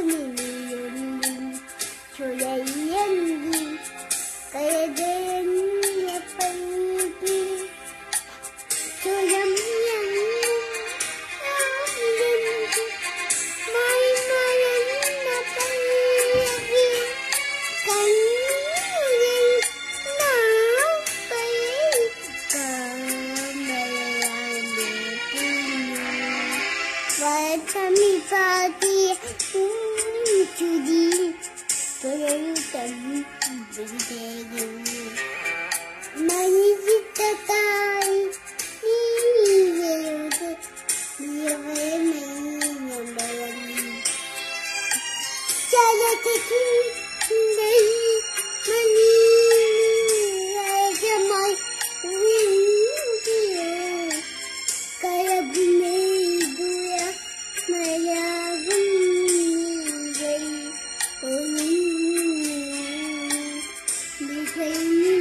Gönül yönlüm, çöle yendim, kayada Vachami Pati Chudi Pararutam Vindayu Manivitatai Niyayute Niyavayamai Nambayami Chayataki Nayi Manivayamai Vindayu Kayabini playing